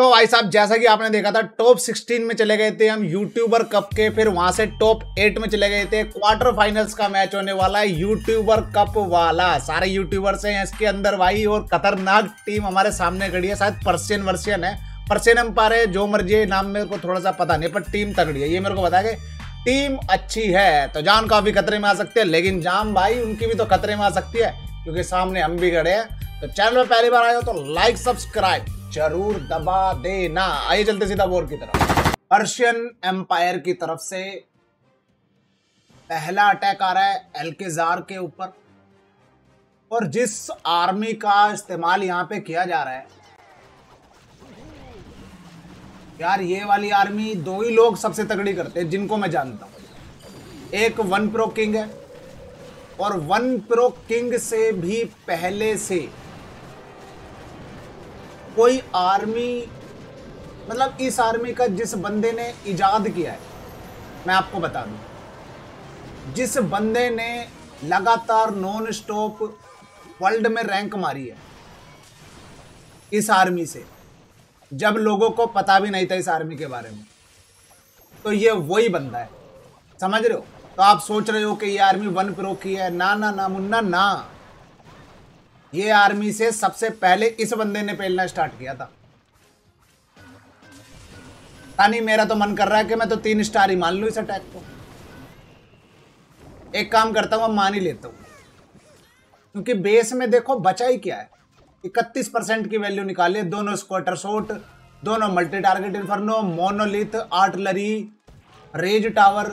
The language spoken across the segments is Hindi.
तो भाई साहब, जैसा कि आपने देखा था टॉप 16 में चले गए थे हम यूट्यूबर कप के फिर वहाँ से टॉप 8 में चले गए थे। क्वार्टर फाइनल्स का मैच होने वाला है यूट्यूबर कप वाला। सारे यूट्यूबर्स हैं इसके अंदर भाई, और खतरनाक टीम हमारे सामने खड़ी है। शायद पर्सियन वर्सियन है। पर्सियन एम्पायर है, जो मर्ज़ी नाम मेरे को थोड़ा सा पता नहीं, पर टीम तगड़ी है। ये मेरे को बता के टीम अच्छी है तो जान काफ़ी खतरे में आ सकती है, लेकिन जान भाई, उनकी भी तो खतरे में आ सकती है, क्योंकि सामने हम भी खड़े हैं। तो चैनल में पहली बार आए हो तो लाइक सब्सक्राइब ज़रूर दबा देना। आइए चलते सीधा बोर की तरफ़। पर्शियन एम्पायर की तरफ़ से पहला अटैक आ रहा है एलकेजार के ऊपर। और जिस आर्मी का इस्तेमाल यहाँ पे किया जा रहा है, यार ये वाली आर्मी दो ही लोग सबसे तगड़ी करते हैं, जिनको मैं जानता हूँ। एक वन प्रो किंग है, और वन प्रो किंग से भी पहले से कोई आर्मी मतलब इस आर्मी का जिस बंदे ने इजाद किया है, मैं आपको बता दूँ, जिस बंदे ने लगातार नॉन स्टॉप वर्ल्ड में रैंक मारी है, इस आर्मी से, जब लोगों को पता भी नहीं था इस आर्मी के बारे में तो ये वही बंदा है। समझ रहे हो? तो आप सोच रहे हो कि ये आर्मी वन प्रो की है, ना ना ना, मुन्ना, ना। ये आर्मी से सबसे पहले इस बंदे ने पहलना स्टार्ट किया था। नहीं मेरा तो मन कर रहा है कि मैं तो तीन स्टार ही मान लू इस अटैक को। एक काम करता हूँ मान ही लेता हूँ। क्योंकि बेस में देखो बचा ही क्या है। इकतीस परसेंट की वैल्यू निकालिए दोनों स्क्वाटर शॉट दोनों multi target inferno monolith artillery rage tower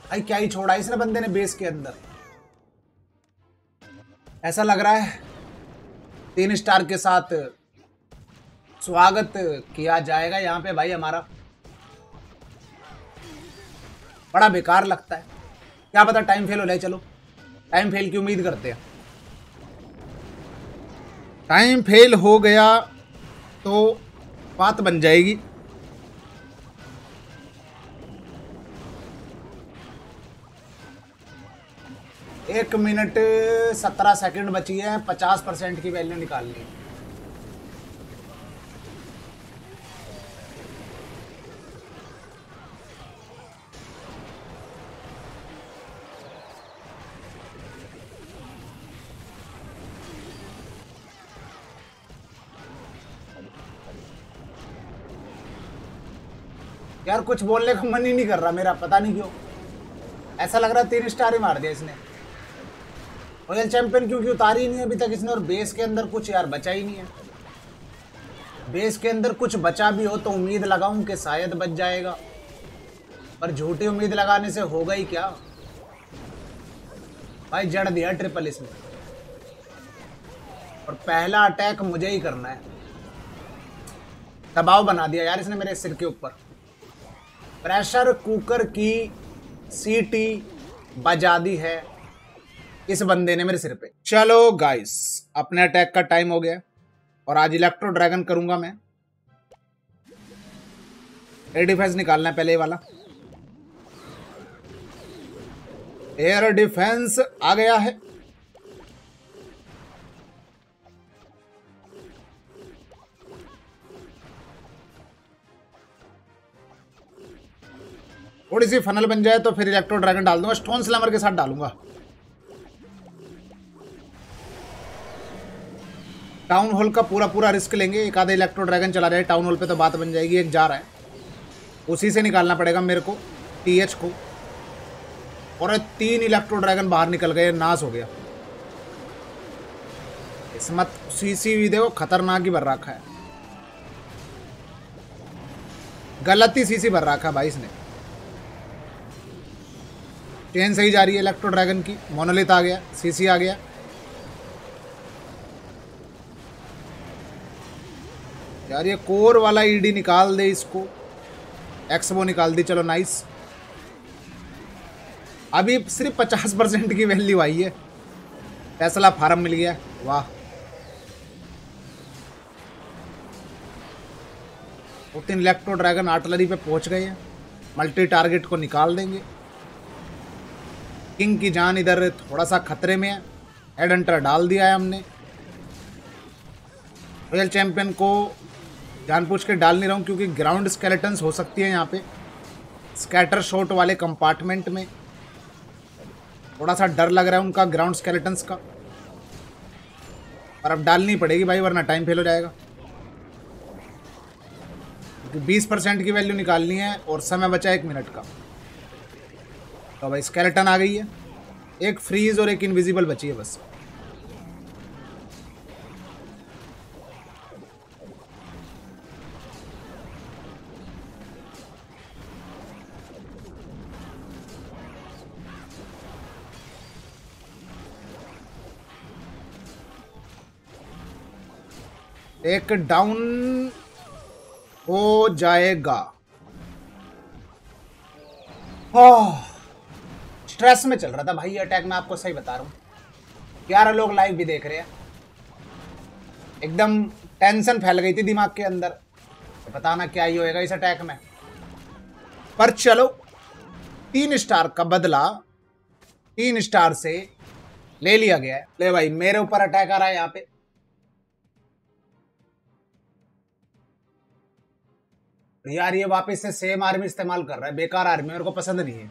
भाई, क्या ही छोड़ा इसने बंदे ने बेस के अंदर। ऐसा लग रहा है। तीन स्टार के साथ स्वागत किया जाएगा यहाँ पे भाई हमारा। बड़ा बेकार लगता है। क्या पता टाइम फेल हो जाए, चलो। टाइम फेल की उम्मीद करते हैं। टाइम फेल हो गया तो बात बन जाएगी। एक मिनट सत्रह सेकंड बची है, पचास परसेंट की वैल्यू निकालनी। यार कुछ बोलने का मन ही नहीं कर रहा मेरा, पता नहीं क्यों। ऐसा लग रहा है तीन स्टार ही मार दिया इसने। रॉयल चैंपियन क्योंकि उतारी नहीं है अभी तक इसने और बेस के अंदर कुछ यार बचा ही नहीं है। बेस के अंदर कुछ बचा भी हो तो उम्मीद लगाऊँ कि शायद बच जाएगा। पर झूठी उम्मीद लगाने से होगा ही क्या? भाई, जड़ दिया ट्रिपल इसमें और पहला अटैक मुझे ही करना है। दबाव बना दिया यार इसने मेरे सिर के ऊपर। प्रेशर कुकर की सीटी बजा दी है। इस बंदे ने मेरे सिर पे। चलो गाइस अपने अटैक का टाइम हो गया। और आज इलेक्ट्रो ड्रैगन करूँगा मैं। एयर डिफेंस निकालना है पहले वाला। एयर डिफेंस आ गया है। थोड़ी सी फनल बन जाए तो फिर इलेक्ट्रो ड्रैगन डाल दूँगा। स्टोन स्लैमर के साथ डालूँगा। टाउन हॉल का पूरा पूरा रिस्क लेंगे, एक आधा इलेक्ट्रो ड्रैगन चला रहे टाउन हॉल पे तो बात बन जाएगी, एक जा रहा है। उसी से निकालना पड़ेगा मेरे को टी एच को। और तीन इलेक्ट्रो ड्रैगन बाहर निकल गए, नाश हो गया। इसमत सी भी देखो, खतरनाक ही भर रखा है। गलत ही सीसी भर रखा है भाई इसने। ट्रेन सही जा रही है इलेक्ट्रो ड्रैगन की मोनोलिथ आ गया सीसी आ गया। यार, ये कोर वाला ईडी निकाल दे इसको। एक्सबो निकाल दी, चलो नाइस अभी सिर्फ़ पचास परसेंट की वैल्यू आई है। फैसला फार्म मिल गया। वाह। वो तीन इलेक्ट्रो ड्रैगन आर्टलरी पे पहुँच गए हैं। मल्टी टारगेट को निकाल देंगे। किंग की जान इधर थोड़ा सा खतरे में है। हेड हंटर डाल दिया है हमने। रॉयल चैंपियन को जानबूझ के डाल नहीं रहा हूँ, क्योंकि ग्राउंड स्केलेटन्स हो सकती है यहाँ पे। स्कैटर शॉट वाले कंपार्टमेंट में। थोड़ा सा डर लग रहा है उनका ग्राउंड स्केलेटन्स का। और अब डालनी पड़ेगी भाई, वरना टाइम फेल हो जाएगा। क्योंकि बीस परसेंट की वैल्यू निकालनी है और समय बचा एक मिनट का। तो भाई स्केलेटन आ गई है। एक फ्रीज और एक इनविजिबल बची है बस। एक डाउन हो जाएगा। स्ट्रेस में चल रहा था भाई अटैक में आपको सही बता रहा हूँ। ग्यारह लोग लाइव भी देख रहे हैं। एकदम टेंशन फैल गई थी दिमाग के अंदर। तो बताना क्या ही होएगा इस अटैक में। पर चलो, तीन स्टार का बदला तीन स्टार से ले लिया गया है। ले भाई, मेरे ऊपर अटैक आ रहा है यहाँ पे। यार, ये वापस से सेम आर्मी इस्तेमाल कर रहा है, बेकार आर्मी मेरे को पसंद नहीं है।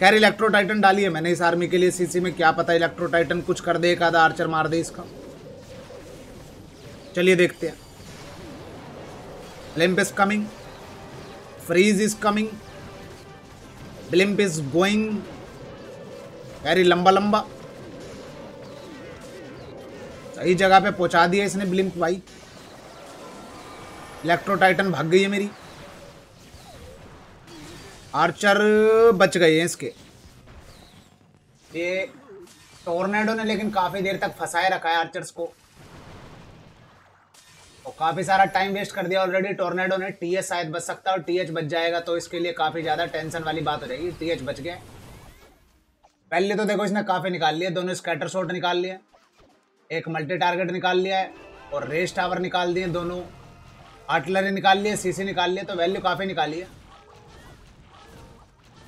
खैर इलेक्ट्रो टाइटन डाली है मैंने इस आर्मी के लिए सीसी में क्या पता इलेक्ट्रो टाइटन कुछ कर दे, एक आधा आर्चर मार दे इसका। चलिए देखते हैं। Blimp is coming freeze is coming blimp is going very लंबा लंबा। सही जगह पे पहुँचा दिया इसने ब्लिम्प भाई। इलेक्ट्रो टाइटन भाग गई है मेरी। आर्चर बच गए हैं इसके। ये टोर्नेडो ने लेकिन काफ़ी देर तक फंसाए रखा है आर्चर्स को। और काफ़ी सारा टाइम वेस्ट कर दिया ऑलरेडी टोर्नेडो ने। टीएच शायद बच सकता है और टीएच बच जाएगा तो इसके लिए काफ़ी ज़्यादा टेंशन वाली बात हो जाएगी। टीएच बच गए। पहले तो देखो इसने काफ़ी निकाल लिया, दोनों स्कैटर शॉट निकाल लिया एक मल्टी टारगेट निकाल लिया है और रेस टावर निकाल दिए दोनों। आर्टिलरी निकाल लिए सीसी निकाल लिए तो वैल्यू काफ़ी निकाली है।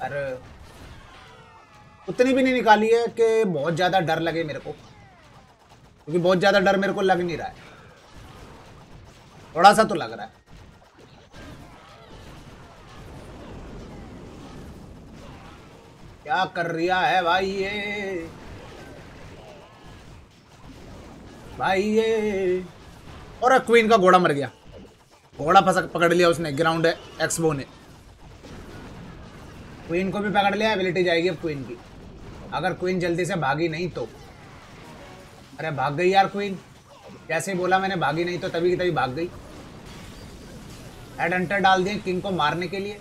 अरे। उतनी भी नहीं निकाली है कि बहुत ज़्यादा डर लगे मेरे को। क्योंकि बहुत ज़्यादा डर मेरे को लग नहीं रहा है। थोड़ा सा तो लग रहा है। क्या कर रिया है भाई ये? भाई ये? और क्वीन का घोड़ा मर गया। घोड़ा फसक पकड़ लिया उसने ग्राउंड है एक्सबो ने। क्वीन को भी पकड़ लिया एबिलिटी जाएगी अब क्वीन की। अगर क्वीन जल्दी से भागी नहीं तो। अरे भाग गई यार क्वीन कैसे बोला मैंने, भागी नहीं तो तभी की तभी भाग गई। हेड डाल दिए किंग को मारने के लिए।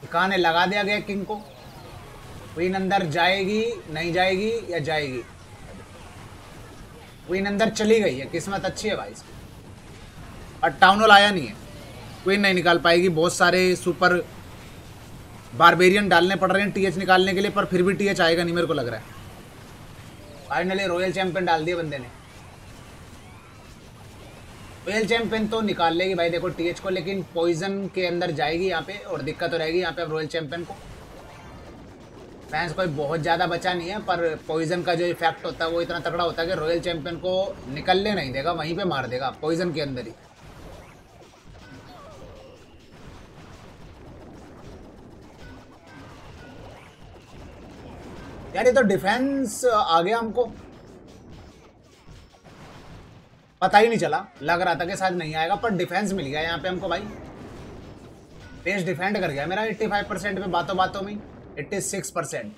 ठिकाने लगा दिया गया किंग को। क्वीन अंदर जाएगी, नहीं जाएगी या जाएगी? क्वीन अंदर चली गई है। किस्मत अच्छी है भाई इसकी। और टाउन आया नहीं है। क्वीन नहीं निकाल पाएगी। बहुत सारे सुपर बारबेरियन डालने पड़ रहे हैं टीएच निकालने के लिए, पर फिर भी टीएच आएगा नहीं मेरे को लग रहा है। फाइनली रॉयल चैंपियन डाल दिया बंदे ने। रॉयल चैंपियन तो निकाल लेगी भाई, देखो टीएच को, लेकिन पॉइजन के अंदर जाएगी यहाँ पे, और दिक्कत तो रहेगी यहाँ पे रॉयल चैंपियन को। फैंस कोई बहुत ज़्यादा बचा नहीं है, पर पॉइजन का जो इफ़ेक्ट होता है, वो इतना तगड़ा होता है कि रॉयल चैंपियन को निकलने नहीं देगा, वहीं पे मार देगा पॉइजन के अंदर ही। यार, ये तो डिफेंस आ गया हमको पता ही नहीं चला। लग रहा था कि शायद नहीं आएगा, पर डिफेंस मिल गया यहाँ पे हमको भाई। पेज डिफेंड कर गया मेरा 85 परसेंट में बातों बातों में। 86 परसेंट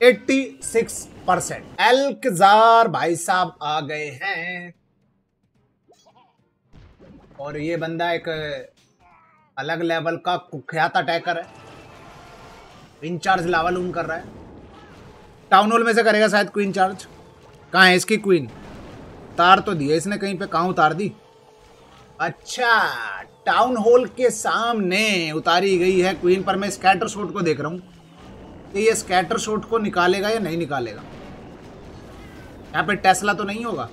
86 परसेंट एल्कजार भाई साहब आ गए हैं। और ये बंदा एक अलग लेवल का कुख्यात अटैकर है। इंचार्ज लेवल उन कर रहा है। टाउन हॉल में से करेगा शायद क्वीन चार्ज। कहाँ है इसकी क्वीन? तार तो दिया इसने कहीं पे, कहाँ उतार दी? अच्छा टाउन हॉल के सामने उतारी गई है क्वीन, पर मैं स्कैटर शॉट को देख रहा हूँ। कि ये स्कैटर शॉट को निकालेगा या नहीं निकालेगा? यहाँ पे टेस्ला तो नहीं होगा।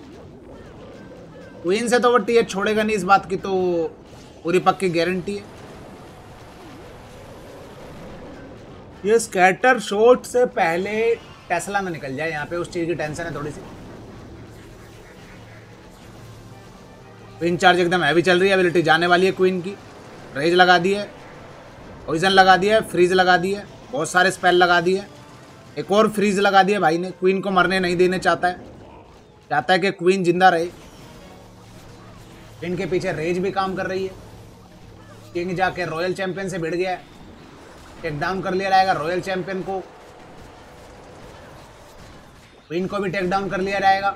क्वीन से तो वो टी छोड़ेगा नहीं, इस बात की तो पूरी पक्की गारंटी है। ये स्कैटर शॉट से पहले टेस्ला ना निकल जाए, यहाँ पे उस चीज़ की टेंशन है थोड़ी सी। क्वीन चार्ज एकदम हैवी चल रही है एबिलिटी जाने वाली है क्वीन की। रेज लगा दी है पॉइजन लगा दिया है फ्रीज लगा दी है, बहुत सारे स्पेल लगा दिए। एक और फ्रीज लगा दिया भाई ने क्वीन को मरने नहीं देने चाहता है। चाहता है कि क्वीन ज़िंदा रहे। क्वीन के पीछे रेज भी काम कर रही है। किंग जाके रॉयल चैंपियन से भिड़ गया है। टेक डाउन कर लिया जाएगा रॉयल चैंपियन को। क्वीन को भी टेक डाउन कर लिया जाएगा।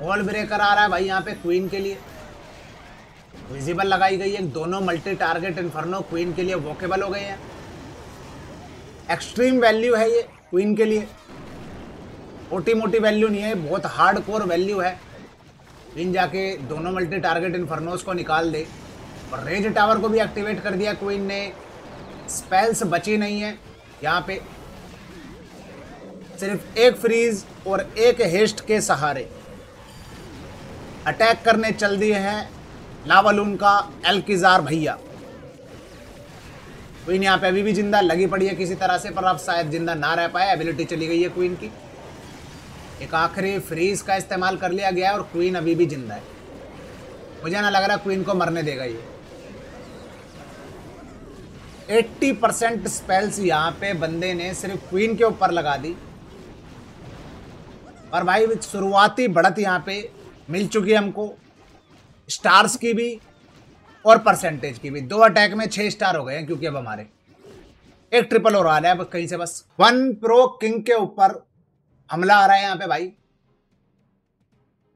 वॉल ब्रेकर आ रहा है भाई यहाँ पे क्वीन के लिए। विजिबल लगाई गई है दोनों मल्टी टारगेट इन्फर्नो क्वीन के लिए वॉकेबल हो गए हैं। एक्सट्रीम वैल्यू है ये क्वीन के लिए। मोटी मोटी वैल्यू नहीं है, बहुत हार्ड कोर वैल्यू है। क्वीन जाके दोनों मल्टी टारगेट इन्फर्नोस को निकाल दे। और रेज टावर को भी एक्टिवेट कर दिया क्वीन ने। स्पेल्स बची नहीं है यहाँ पे। सिर्फ़ एक फ्रीज और एक हेस्ट के सहारे। अटैक करने चल दिए हैं लावालून का एलकिजार भैया। क्वीन यहाँ पे अभी भी ज़िंदा, लगी पड़ी है किसी तरह से, पर अब शायद ज़िंदा ना रह पाए, एबिलिटी चली गई है क्वीन की। एक आखिरी फ्रीज का इस्तेमाल कर लिया गया है और क्वीन अभी भी ज़िंदा है। मुझे ना लग रहा क्वीन को मरने देगा ये। 80 परसेंट स्पेल्स यहाँ पे बंदे ने सिर्फ़ क्वीन के ऊपर लगा दी। और भाई, शुरुआती बढ़त यहाँ पे मिल चुकी है हमको। स्टार्स की भी और परसेंटेज की भी। दो अटैक में छह स्टार हो गए हैं क्योंकि अब हमारे। एक ट्रिपल और आ रहा है अब कहीं से बस। वन प्रो किंग के ऊपर हमला आ रहा है यहाँ पे भाई।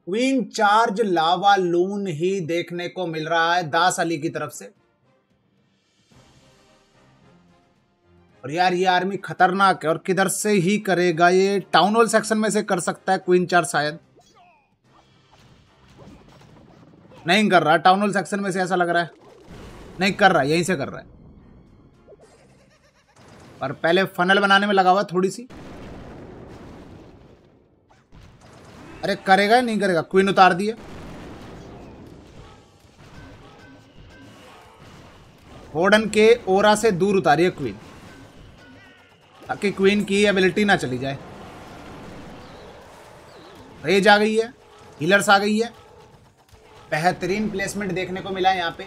क्वीन चार्ज लावा लून ही देखने को मिल रहा है दास अली की तरफ़ से। और यार ये आर्मी खतरनाक है और किधर से ही करेगा? ये टाउन हॉल सेक्शन में से कर सकता है क्वीन चार्ज शायद। नहीं कर रहा टाउन हॉल सेक्शन में से ऐसा लग रहा है। नहीं कर रहा है यहीं से कर रहा है। पर पहले फनल बनाने में लगा हुआ थोड़ी सी। अरे करेगा या नहीं करेगा? क्वीन उतार दिया। होर्डन के ओरा से दूर उतारिए क्वीन ताकि क्वीन की एबिलिटी ना चली जाए। रेज आ गई है हीलर्स आ गई है। बेहतरीन प्लेसमेंट देखने को मिला है यहाँ पे।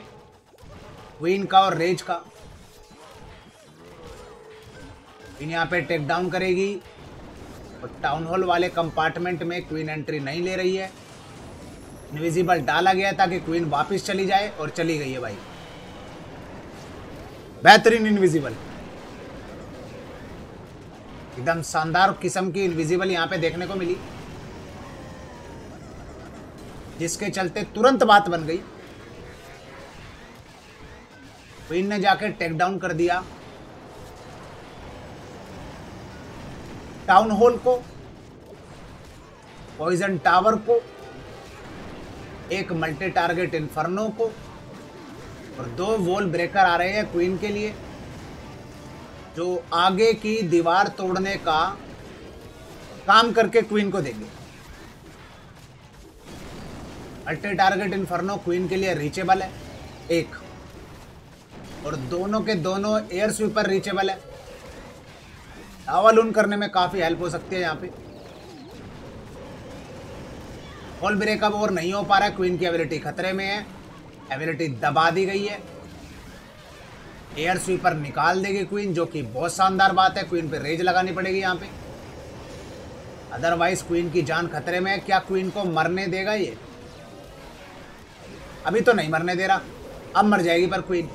क्वीन का और रेज का। क्वीन यहाँ पे टेक डाउन करेगी। और टाउन हॉल वाले कंपार्टमेंट में क्वीन एंट्री नहीं ले रही है। इनविजिबल डाला गया ताकि क्वीन वापस चली जाए और चली गई है भाई। बेहतरीन इनविजिबल एकदम शानदार किस्म की इनविजिबल यहाँ पे देखने को मिली। जिसके चलते तुरंत बात बन गई। क्वीन ने जाके टेक डाउन कर दिया। टाउन हॉल को पॉइजन टावर को, एक मल्टी टारगेट इन्फर्नो को और दो वॉल ब्रेकर आ रहे हैं क्वीन के लिए। जो आगे की दीवार तोड़ने का काम करके क्वीन को देंगे। अल्टे टारगेट इन्फर्नो क्वीन के लिए रीचेबल है, एक। और दोनों के दोनों एयर स्वीपर रीचेबल है। टावल करने में काफ़ी हेल्प हो सकती है यहाँ पे। ऑल ब्रेकअप और नहीं हो पा रहा है क्वीन की एबिलिटी खतरे में है। एबिलिटी दबा दी गई है। एयर स्वीपर निकाल देगी क्वीन, जो कि बहुत शानदार बात है। क्वीन पे रेज लगानी पड़ेगी यहाँ पे। अदरवाइज़ क्वीन की जान खतरे में है। क्या क्वीन को मरने देगा ये? अभी तो नहीं मरने दे रहा। अब मर जाएगी पर क्वीन।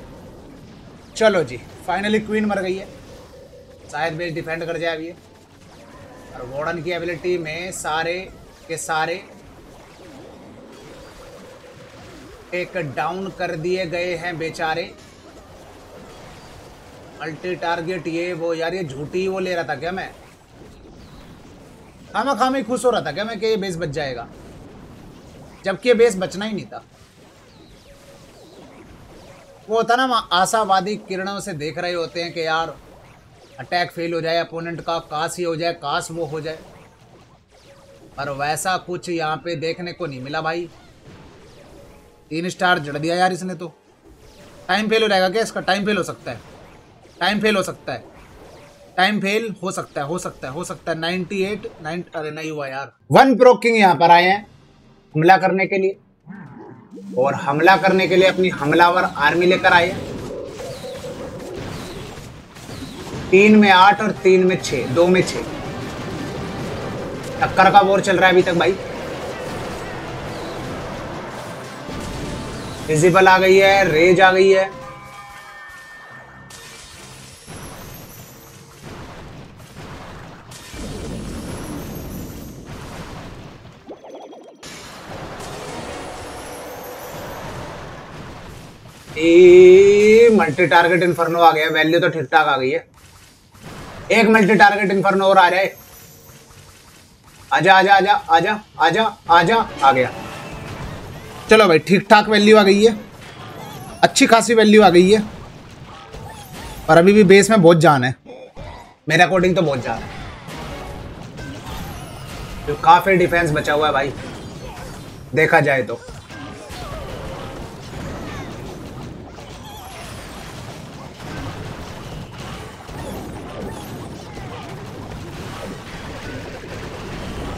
चलो जी फाइनली क्वीन मर गई है। शायद बेस डिफेंड कर जाए अभी और वार्डन की एबिलिटी में सारे के सारे एक डाउन कर दिए गए हैं बेचारे। अल्टी टारगेट ये, वो, यार, ये झूठी वो ले रहा था क्या मैं? खामा खामी खुश हो रहा था क्या मैं कि ये बेस बच जाएगा? जबकि ये बेस बचना ही नहीं था। वो होता ना आशावादी किरणों से देख रहे होते हैं कि यार अटैक फेल हो जाए अपोनेंट का काश ही हो जाए, काश वो हो जाए। पर वैसा कुछ यहाँ पे देखने को नहीं मिला भाई। तीन स्टार जड़ दिया यार इसने तो। टाइम फेल हो जाएगा क्या इसका? टाइम फेल हो सकता है। टाइम फेल हो सकता है। टाइम फेल हो सकता है, हो सकता है, हो सकता है। नाइनटी एट नाइन अरे नहीं हुआ यार। वन प्रो किंग यहाँ पर आए हैं, हमला करने के लिए। और हमला करने के लिए अपनी हमलावर आर्मी लेकर आए तीन में आठ और तीन में छह, दो में छह। टक्कर का वोर चल रहा है अभी तक भाई। विजिबल आ गई है रेज आ गई है। मल्टी टारगेट इन्फर्नो आ गया वैल्यू तो ठीक ठाक आ गई है। एक मल्टी टारगेट इन्फर्नो और आ है। आजा आजा आजा आजा आजा आजा, आ गया। चलो भाई ठीक ठाक वैल्यू आ गई है। अच्छी खासी वैल्यू आ गई है। और अभी भी बेस में बहुत जान है। मेरे अकॉर्डिंग तो बहुत जान है। तो काफ़ी डिफेंस बचा हुआ है भाई। देखा जाए तो।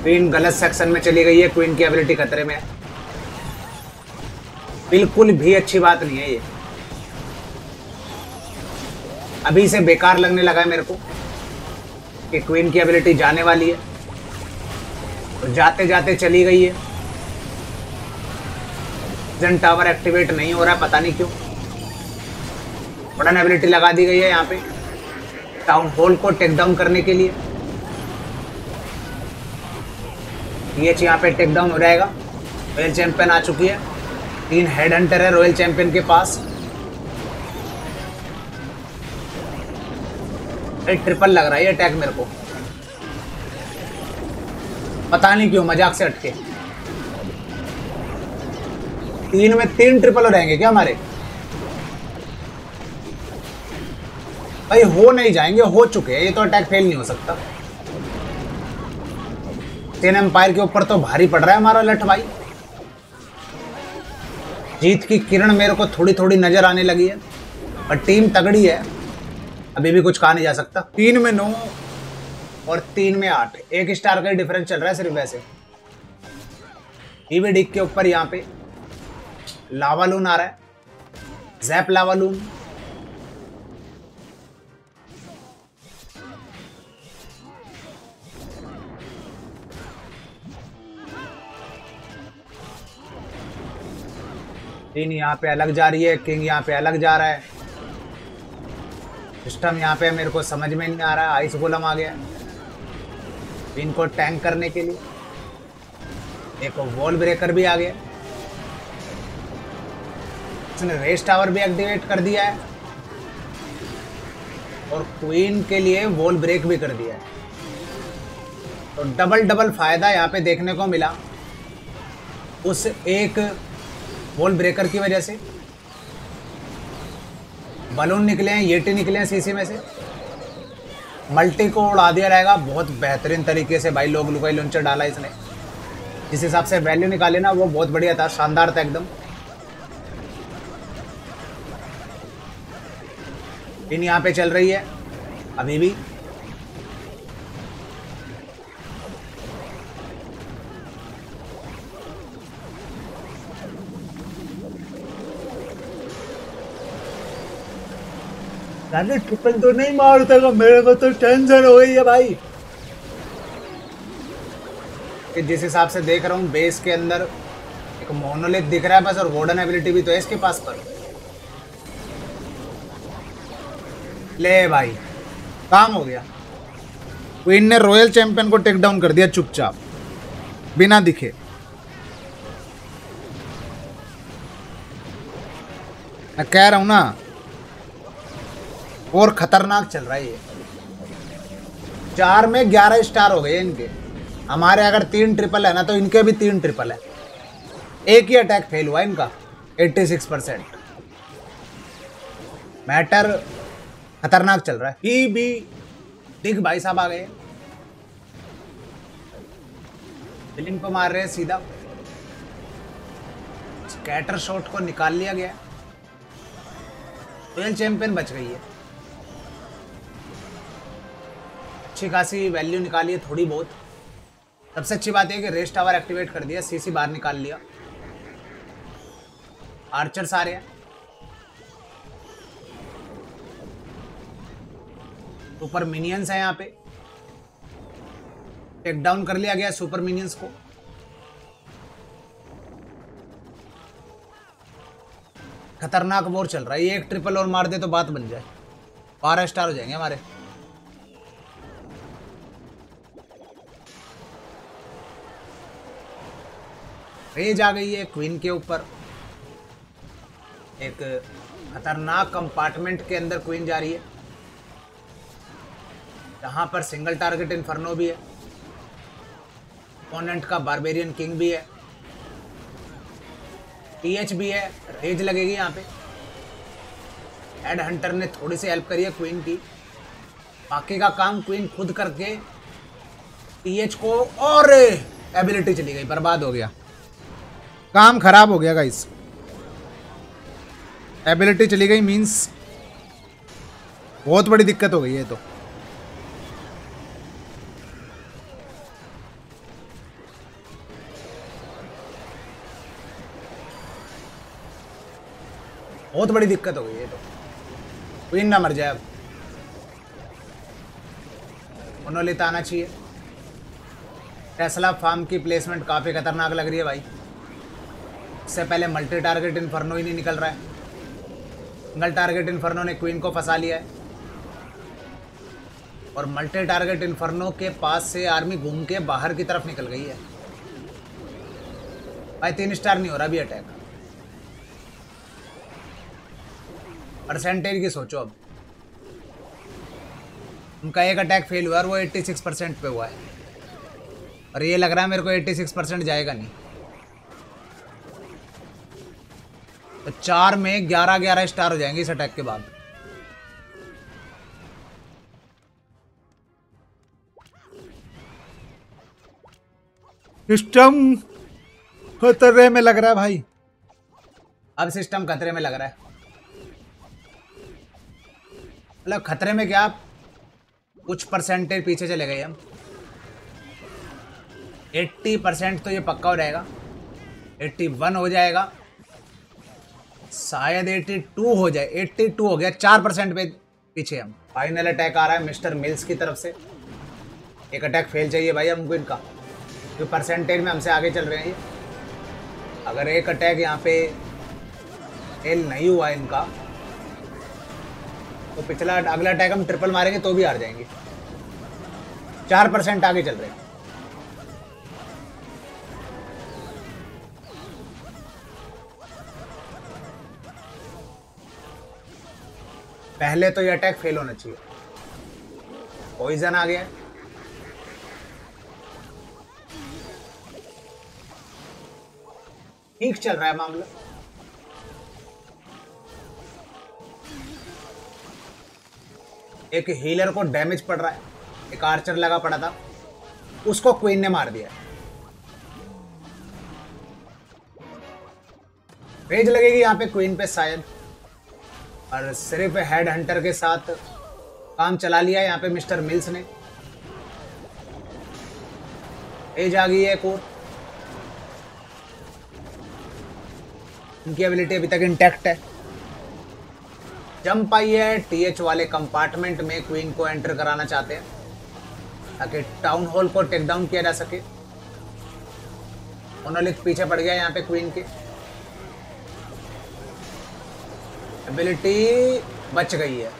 क्वीन गलत सेक्शन में चली गई है क्वीन की एबिलिटी खतरे में बिल्कुल भी अच्छी बात नहीं है ये। अभी से बेकार लगने लगा है मेरे को कि क्वीन की एबिलिटी जाने वाली है। तो जाते जाते चली गई है। जन टावर एक्टिवेट नहीं हो रहा है पता नहीं क्यों। बटन एबिलिटी लगा दी गई है यहाँ पे। टाउन हॉल को टेक डाउन करने के लिए। ये यहाँ पे टेक डाउन हो जाएगा। रॉयल चैंपियन आ चुकी है। तीन हेड हंटर है रॉयल चैंपियन के पास। एक ट्रिपल लग रहा है ये अटैक मेरे को। पता नहीं क्यों, मज़ाक से अटके। तीन में तीन ट्रिपल हो रहेंगे क्या हमारे? भाई हो नहीं जाएँगे, हो चुके हैं। ये तो अटैक फेल नहीं हो सकता। टेन एम्पायर के ऊपर तो भारी पड़ रहा है हमारा लठ भाई। जीत की किरण मेरे को थोड़ी थोड़ी नज़र आने लगी है और टीम तगड़ी है। अभी भी कुछ कहा नहीं जा सकता। तीन में नौ और तीन में आठ। एक स्टार का डिफरेंस चल रहा है सिर्फ़ वैसे। ईवी डिक के ऊपर यहाँ पे लावालून आ रहा है। Zap lavaloon. तीन यहाँ पे अलग जा रही है, किंग यहाँ पे अलग जा रहा है। सिस्टम यहाँ पे मेरे को समझ में नहीं आ रहा है आइस गोलम आ गया। इनको टैंक करने के लिए। एक वॉल ब्रेकर भी आ गया। उसने रेस टावर भी एक्टिवेट कर दिया है। और क्वीन के लिए वॉल ब्रेक भी कर दिया है। तो डबल डबल फ़ायदा यहाँ पे देखने को मिला। उस एक वॉल ब्रेकर की वजह से। बलून निकले हैं येटी निकले हैं सीसी में से। मल्टी को उड़ा दिया रहेगा बहुत बेहतरीन तरीके से भाई लोग लुकाई लॉन्चर डाला इसने। जिस हिसाब से वैल्यू निकाले ना, वो बहुत बढ़िया था, शानदार था एकदम। इन यहाँ पे चल रही है, अभी भी। रानी ट्रिपल तो नहीं मार सका मेरे को तो टेंशन हो गई है भाई। कि जिस हिसाब से देख रहा हूँ बेस के अंदर एक मोनोलिथ दिख रहा है बस, और वार्डन एबिलिटी भी तो है इसके पास पर। ले भाई, काम हो गया। क्वीन ने रॉयल चैंपियन को टेक डाउन कर दिया चुपचाप, बिना दिखे। मैं कह रहा हूँ ना और खतरनाक चल रहा है ये। चार में ग्यारह स्टार हो गए इनके। हमारे अगर तीन ट्रिपल है ना तो इनके भी तीन ट्रिपल है। एक ही अटैक फेल हुआ इनका 86 परसेंट मैटर खतरनाक चल रहा है। ही भी, दिख भाई साहब आ गए। फिलिंग को मार रहे हैं सीधा। स्कैटर शॉट को निकाल लिया गया। रॉयल चैंपियन बच गई है। अच्छी खासी वैल्यू निकाली है थोड़ी बहुत। सबसे अच्छी बात है कि रेस टावर एक्टिवेट कर दिया सीसी बाहर निकाल लिया। आर्चर सारे हैं। सुपर मिनियंस है यहाँ पे। टेक डाउन कर लिया गया सुपर मिनियंस को। खतरनाक वोर चल रहा है। ये एक ट्रिपल और मार दे तो बात बन जाए। बारह स्टार हो जाएँगे हमारे। रेज आ गई है क्वीन के ऊपर। एक खतरनाक कंपार्टमेंट के अंदर क्वीन जा रही है। जहाँ पर सिंगल टारगेट इन्फर्नो भी है। ओपोनेंट का बारबेरियन किंग भी है। टीएच भी है रेज लगेगी यहाँ पे। एड हंटर ने थोड़ी सी हेल्प करी है क्वीन की। बाकी का काम क्वीन खुद करके टीएच को और एबिलिटी चली गई, बर्बाद हो गया। काम खराब हो गया गाइस एबिलिटी चली गई मींस बहुत बड़ी दिक्कत हो गई है तो। बहुत बड़ी दिक्कत हो गई है तो। क्वीन ना मर जाए अब। उन्होंने आना चाहिए। टेस्ला फार्म की प्लेसमेंट काफ़ी खतरनाक लग रही है भाई। इससे पहले मल्टी टारगेट इन्फर्नो ही नहीं निकल रहा है। सिंगल टारगेट इन्फर्नो ने क्वीन को फंसा लिया है। और मल्टी टारगेट इन्फर्नो के पास से आर्मी घूम के बाहर की तरफ़ निकल गई है। भाई, तीन स्टार नहीं हो रहा अभी अटैक परसेंटेज की सोचो अब। उनका एक अटैक फेल हुआ और वो 86 परसेंट पे हुआ है। और ये लग रहा है मेरे को 86 परसेंट जाएगा नहीं। तो चार में ग्यारह ग्यारह स्टार हो जाएँगे इस अटैक के बाद। सिस्टम खतरे में लग रहा है भाई। अब सिस्टम खतरे में लग रहा है। मतलब खतरे में क्या? कुछ परसेंटेज पीछे चले गए हम। 80 परसेंट तो ये पक्का हो जाएगा। 81 हो जाएगा। शायद 82 हो जाए। 82 हो गया, चार परसेंट पे पीछे हम। फाइनल अटैक आ रहा है मिस्टर मिल्स की तरफ़ से। एक अटैक फेल चाहिए भाई हमको इनका। जो परसेंटेज में हमसे आगे चल रहे हैं ये। अगर एक अटैक यहाँ पे फेल नहीं हुआ इनका तो पिछला अगला अटैक हम ट्रिपल मारेंगे तो भी हार जाएँगे। चार परसेंट आगे चल रहे हैं। पहले तो ये अटैक फेल होना चाहिए। पॉइजन आ गया। ठीक चल रहा है मामला। एक हीलर को डैमेज पड़ रहा है। एक आर्चर लगा पड़ा था। उसको क्वीन ने मार दिया। रेज लगेगी यहाँ पे क्वीन पे शायद। और सिर्फ़ हेड हंटर के साथ काम चला लिया यहाँ पे मिस्टर मिल्स ने। एज आ गई है एक और उनकी एबिलिटी अभी तक इंटैक्ट है। जंप आई है टीएच वाले कंपार्टमेंट में क्वीन को एंटर कराना चाहते हैं, ताकि टाउन हॉल को टेक डाउन किया जा सके। उन्होंने पीछे पड़ गया यहाँ पे क्वीन के। एबिलिटी बच गई है।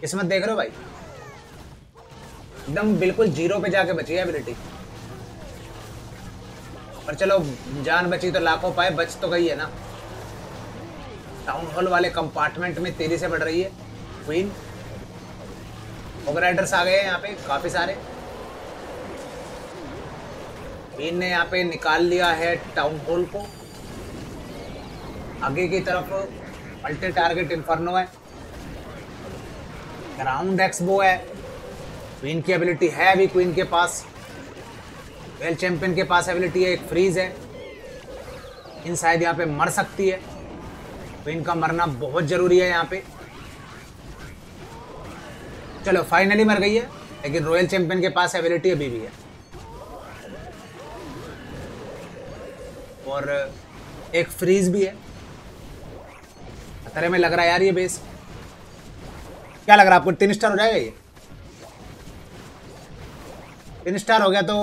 किस्मत देख रहे हो भाई। एकदम बिल्कुल ज़ीरो पे जाके बची है एबिलिटी पर चलो, जान बची तो लाखों पाए, बच तो गई है ना। टाउन हॉल वाले कंपार्टमेंट में तेज़ी से बढ़ रही है। क्वीन ओगराइडर्स आ गए हैं यहाँ पे, काफ़ी सारे। क्वीन ने यहाँ पे निकाल लिया है टाउन हॉल को। आगे की तरफ़ अल्टी टारगेट इन्फर्नो है। ग्राउंड एक्सबो है। क्वीन की एबिलिटी है अभी क्वीन के पास। वेल चैंपियन के पास एबिलिटी है, एक फ्रीज है। इन शायद यहाँ पे मर सकती है। क्वीन का मरना बहुत ज़रूरी है यहाँ पे। चलो फाइनली मर गई है, लेकिन रॉयल चैंपियन के पास एबिलिटी अभी भी है। और एक फ्रीज भी है। खतरे में लग रहा है यार ये बेस क्या लग रहा है आपको? तीन स्टार हो जाएगा ये? तीन स्टार हो गया तो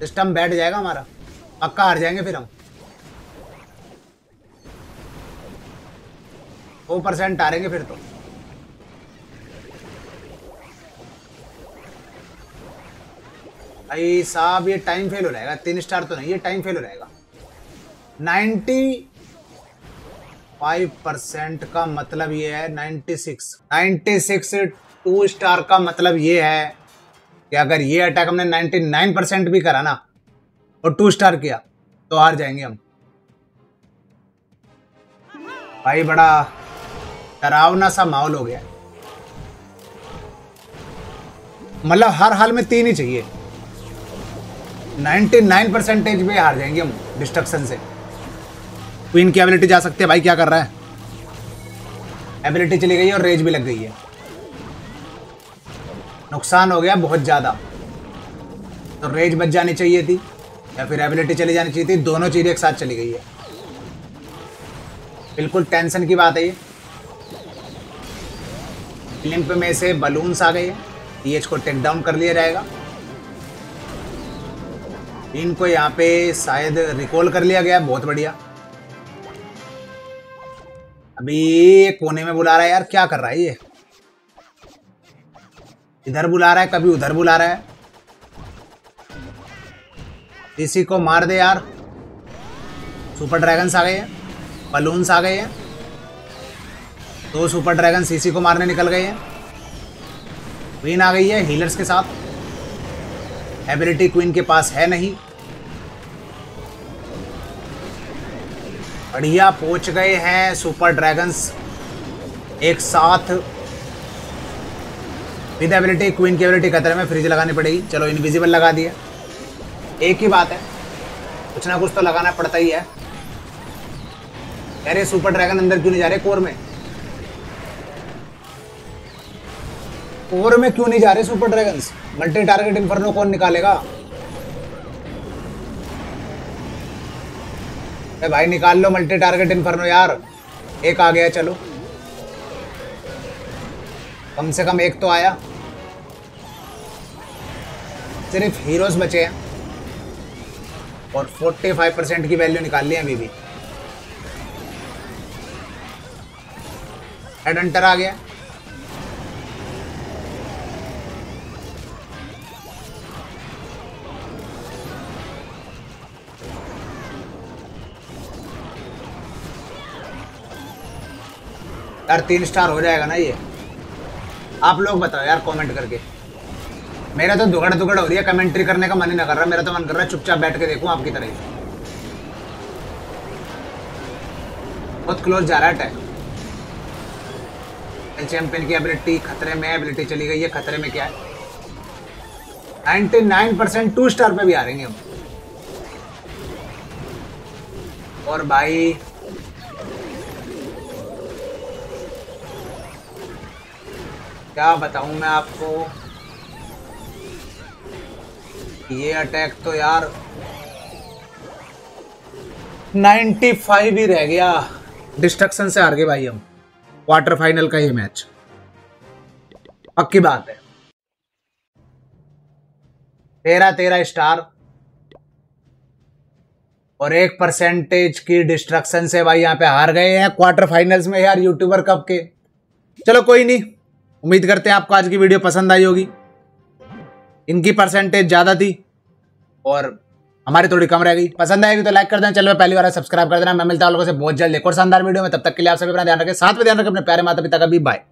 सिस्टम बैठ जाएगा हमारा। पक्का हार जाएँगे फिर हम। दो परसेंट हारेंगे फिर तो। भाई साहब, ये टाइम फेल हो जाएगा। तीन स्टार तो नहीं, ये टाइम फेल हो जाएगा। नाइन्टी फाइव परसेंट का मतलब ये है ninety six. Ninety six two star का मतलब ये है कि अगर ये अटैक हमने नाइन्टी नाइन परसेंट भी करा ना, और टू स्टार किया तो हार जाएँगे हम। भाई बड़ा डरावना सा माहौल हो गया। मतलब हर हाल में तीन ही चाहिए। 99 परसेंटेज में हार जाएँगे हम डिस्ट्रक्शन से। क्वीन की एबिलिटी जा सकती है, भाई क्या कर रहा है? एबिलिटी चली गई और रेज भी लग गई है। नुकसान हो गया बहुत ज़्यादा। तो रेज बच जानी चाहिए थी, या फिर एबिलिटी चली जानी चाहिए थी, दोनों चीज़ें एक साथ चली गई है। बिल्कुल टेंशन की बात है ये। लिंप में से बलून्स आ गए हैं। टीएच को टेक डाउन कर लिया जाएगा। इनको यहाँ पे शायद रिकॉल कर लिया गया बहुत बढ़िया। अभी कोने में बुला रहा है यार, क्या कर रहा है ये? इधर बुला रहा है, कभी उधर बुला रहा है। इसी को मार दे यार। सुपर ड्रैगन्स आ गए हैं, बलून्स आ गए हैं। दो सुपर ड्रैगन सीसी को मारने निकल गए हैं। क्वीन आ गई है हीलर्स के साथ। एबिलिटी क्वीन के पास है नहीं। बढ़िया पहुँच गए हैं सुपर ड्रैगन्स। एक साथ। विद एबिलिटी, क्वीन की एबिलिटी खतरे में, फ्रिज लगानी पड़ेगी। चलो इनविजिबल लगा दिया। एक ही बात है, कुछ ना कुछ तो लगाना पड़ता ही है। अरे, सुपर ड्रैगन अंदर क्यों नहीं जा रहे? कोर में। कोर में क्यों नहीं जा रहे super dragons? Multi target inferno कौन निकालेगा? अरे भाई, निकाल लो मल्टी टारगेट इन्फर्नो यार। एक आ गया, चलो। कम से कम एक तो आया। सिर्फ़ हीरोज बचे हैं। और 45 परसेंट की वैल्यू निकाल ली है अभी भी। हेड आ गया। यार, तीन स्टार हो जाएगा ना ये? आप लोग बताओ यार कमेंट करके। मेरा तो दुगड़ दुगड़ हो रही है कमेंट्री करने का मन ही ना कर रहा, मेरा तो मन कर रहा है चुपचाप बैठ के देखूँ आपकी तरह बहुत क्लोज जा रहा है अटैक चैंपियन की एबिलिटी खतरे में एबिलिटी चली गई है, खतरे में क्या है? 99 परसेंट टू स्टार पे भी आ रहेंगे हम। और भाई क्या बताऊँ मैं आपको? ये अटैक तो यार 95 ही रह गया। डिस्ट्रक्शन से हार गए भाई हम। क्वार्टर फाइनल का ये मैच पक्की बात है। तेरह तेरह स्टार और एक परसेंटेज की डिस्ट्रक्शन से भाई यहाँ पे हार गए हैं। क्वार्टर फाइनल्स में यार यूट्यूबर कप के। चलो कोई नहीं। उम्मीद करते हैं आपको आज की वीडियो पसंद आई होगी। इनकी परसेंटेज ज़्यादा थी और हमारी थोड़ी कम रह गई। पसंद आएगी तो लाइक कर देना चलो पहली बार सब्सक्राइब कर देना। मैं मिलता हूँ लोगों से बहुत जल्द एक और शानदार वीडियो में, तब तक के लिए आप सभी अपना ध्यान रखें, साथ में ध्यान रखें अपने प्यारे माता पिता का भी बाय